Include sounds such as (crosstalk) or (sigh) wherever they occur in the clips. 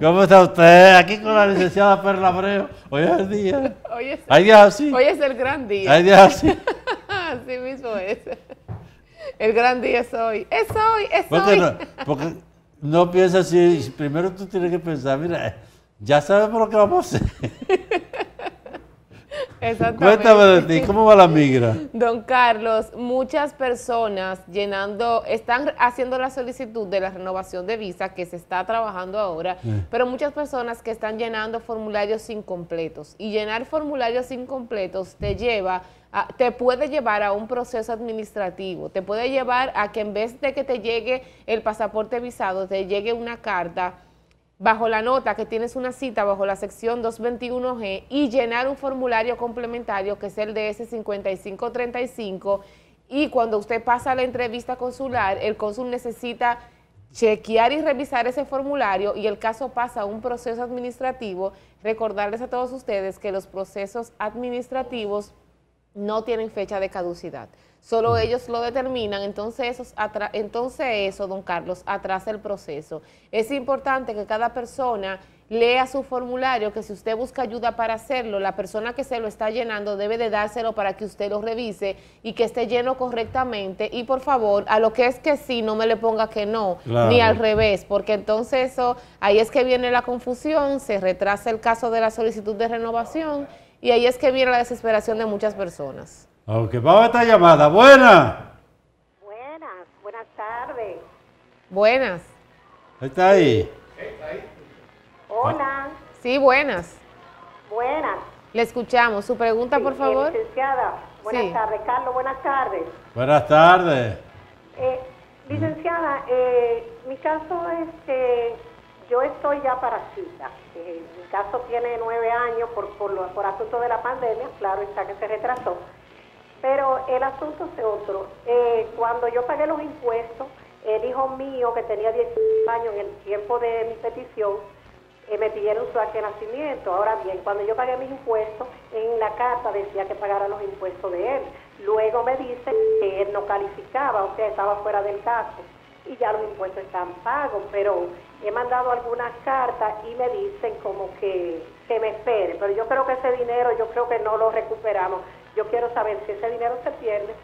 ¿Cómo está usted? Aquí con la licenciada Perla Abreu. Hoy es el día. Hoy es, Hay días así. hoy es el gran día. Hay días así. (laughs) Así mismo es. El gran día es hoy. Es hoy, es Porque hoy. no, porque no piensas así. Primero tú tienes que pensar, mira, ya sabemos lo que vamos a hacer. (laughs) Exactamente. Cuéntame de ti, ¿cómo va la migra? Don Carlos, muchas personas llenando, están haciendo la solicitud de la renovación de visa que se está trabajando ahora, Eh. pero muchas personas que están llenando formularios incompletos. Y llenar formularios incompletos te lleva, a- te puede llevar a un proceso administrativo, te puede llevar a que en vez de que te llegue el pasaporte visado, te llegue una carta bajo la nota que tienes una cita bajo la sección 221G y llenar un formulario complementario que es el de S5535 y cuando usted pasa la entrevista consular, el cónsul necesita chequear y revisar ese formulario y el caso pasa a un proceso administrativo. Recordarles a todos ustedes que los procesos administrativos no tienen fecha de caducidad. Solo ellos lo determinan, entonces, atra- entonces eso, don Carlos, atrasa el proceso. Es importante que cada persona lea su formulario, que si usted busca ayuda para hacerlo, la persona que se lo está llenando debe de dárselo para que usted lo revise y que esté lleno correctamente. Y por favor, a lo que es que sí, no me le ponga que no, Claro. ni al revés, porque entonces eso, ahí es que viene la confusión, se retrasa el caso de la solicitud de renovación y ahí es que viene la desesperación de muchas personas. Ok, vamos a esta llamada. Buena. Buenas, buenas tardes. Buenas. Está ahí. Hola, Sí, buenas. buenas. Le escuchamos. Su pregunta, por Sí, favor. licenciada, buenas Sí. tardes. Carlos, buenas tardes. Buenas tardes. Eh, licenciada, eh, mi caso es que yo estoy ya para cita. Eh, caso tiene nueve años por, por, asunto de la pandemia, claro está que se retrasó. Pero el asunto es otro. Eh, cuando yo pagué los impuestos, el hijo mío, que tenía 18 años en el tiempo de mi petición, eh, me pidieron su acta de nacimiento. Ahora bien, cuando yo pagué mis impuestos, en la carta decía que pagara los impuestos de él. Luego me dice que él no calificaba, o sea, estaba fuera del caso. Y ya los impuestos están pagos, pero he mandado algunas cartas y me dicen como que, que me espere. Pero yo creo que ese dinero, yo creo que no lo recuperamos. Yo quiero saber si ese dinero se pierde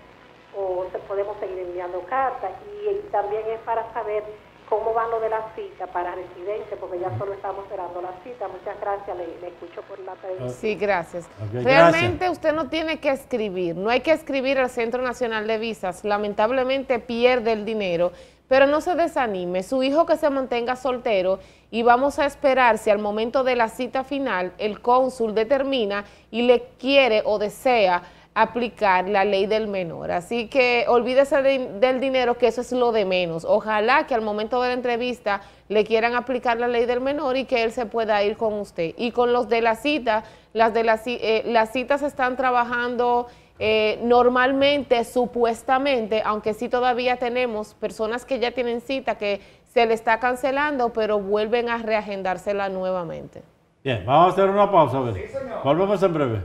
o se podemos seguir enviando cartas. Y también es para saber cómo van lo de la cita para residentes, porque ya solo estamos esperando la cita. Muchas gracias, le, le escucho por la televisión. Sí, gracias. Realmente usted no tiene que escribir, no hay que escribir al Centro Nacional de Visas. Lamentablemente pierde el dinero, pero no se desanime. Su hijo que se mantenga soltero y vamos a esperar si al momento de la cita final el cónsul determina y le quiere o desea aplicar la ley del menor. Así que olvídese de- del dinero, que eso es lo de menos. Ojalá que al momento de la entrevista le quieran aplicar la ley del menor y que él se pueda ir con usted. Y con los de la cita, las, de la, eh, las citas están trabajando eh, normalmente, supuestamente, aunque sí todavía tenemos personas que ya tienen cita que se le está cancelando, pero vuelven a reagendársela nuevamente. Bien, vamos a hacer una pausa. A ver. Volvemos en breve.